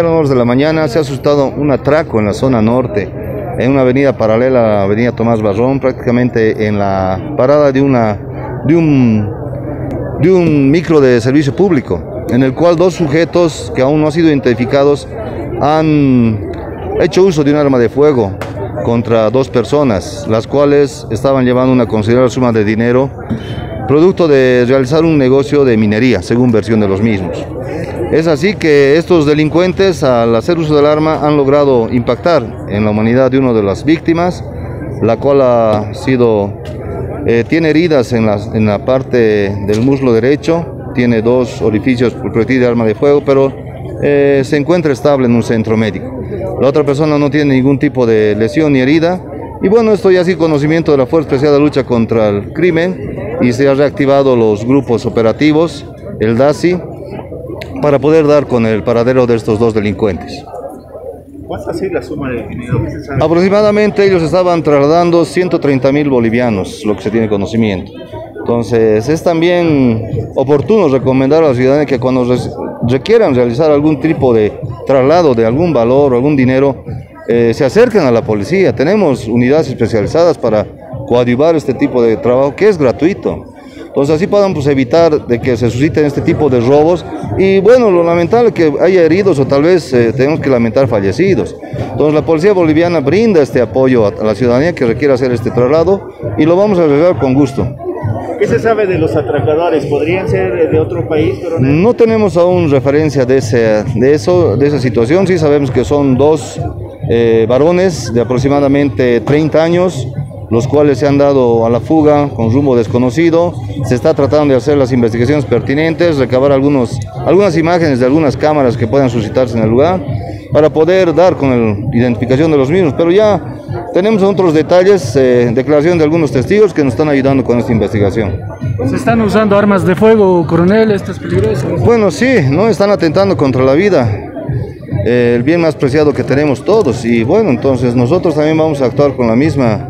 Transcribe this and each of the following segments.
de la mañana se ha asustado un atraco en la zona norte, en una avenida paralela a la avenida Tomás Barrón, prácticamente en la parada de, un, de un micro de servicio público, en el cual dos sujetos que aún no han sido identificados han hecho uso de un arma de fuego contra dos personas, las cuales estaban llevando una considerable suma de dinero, producto de realizar un negocio de minería, según versión de los mismos. Es así que estos delincuentes, al hacer uso del arma, han logrado impactar en la humanidad de una de las víctimas, la cual ha sido, eh, tiene heridas en la, parte del muslo derecho, tiene dos orificios por proyectil de arma de fuego, pero eh, se encuentra estable en un centro médico. La otra persona no tiene ningún tipo de lesión ni herida. Y bueno, esto ya sí conocimiento de la Fuerza Especial de Lucha contra el Crimen y se han reactivado los grupos operativos, el DASI, para poder dar con el paradero de estos dos delincuentes. ¿Cuánta es la suma de dinero que se sabe? Aproximadamente ellos estaban trasladando 130 mil bolivianos, lo que se tiene conocimiento. Entonces es también oportuno recomendar a la ciudadanía que cuando requieran realizar algún tipo de traslado de algún valor o algún dinero, eh, se acerquen a la policía. Tenemos unidades especializadas para coadyuvar este tipo de trabajo que es gratuito. Entonces así podemos pues, evitar de que se susciten este tipo de robos y bueno, lo lamentable es que haya heridos o tal vez eh, tenemos que lamentar fallecidos. Entonces la policía boliviana brinda este apoyo a, la ciudadanía que requiera hacer este traslado y lo vamos a realizar con gusto. ¿Qué se sabe de los atracadores? ¿Podrían ser de otro país? No tenemos aún referencia de, ese, de, eso, de esa situación, sí sabemos que son dos eh, varones de aproximadamente 30 años, los cuales se han dado a la fuga con rumbo desconocido. Se está tratando de hacer las investigaciones pertinentes, recabar algunos, algunas imágenes de algunas cámaras que puedan suscitarse en el lugar para poder dar con la identificación de los mismos. Pero ya tenemos otros detalles, eh, declaración de algunos testigos que nos están ayudando con esta investigación. ¿Se están usando armas de fuego, coronel? ¿Esto es peligroso? Bueno, sí, no están atentando contra la vida el bien más preciado que tenemos todos. Y bueno, entonces nosotros también vamos a actuar con la misma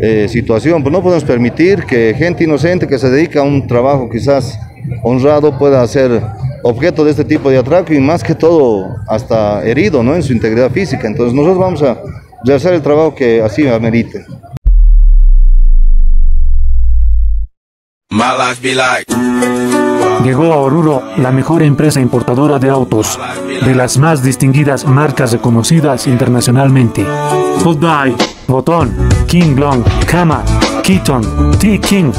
eh, situación. Pues no podemos permitir que gente inocente que se dedica a un trabajo quizás honrado pueda ser objeto de este tipo de atraco y más que todo hasta herido ¿no? en su integridad física. Entonces nosotros vamos a hacer el trabajo que así amerite. Llegó a Oruro la mejor empresa importadora de autos, de las más distinguidas marcas reconocidas internacionalmente. Hyundai, Botón, King Long, Kama, Keaton, T-King,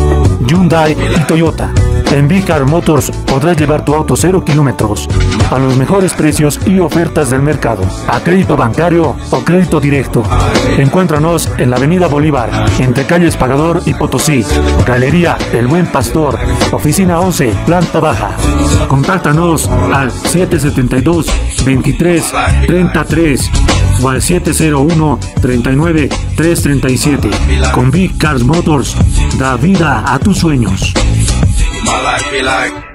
Hyundai y Toyota. En Vicar Motors podrás llevar tu auto cero kilómetros a los mejores precios y ofertas del mercado, a crédito bancario o crédito directo. Encuéntranos en la Avenida Bolívar, entre calles Pagador y Potosí, Galería El Buen Pastor, oficina 11, planta baja. Contáctanos al 772 23 33 o al 701 39 337. Con Big Cars Motors, da vida a tus sueños. My life be like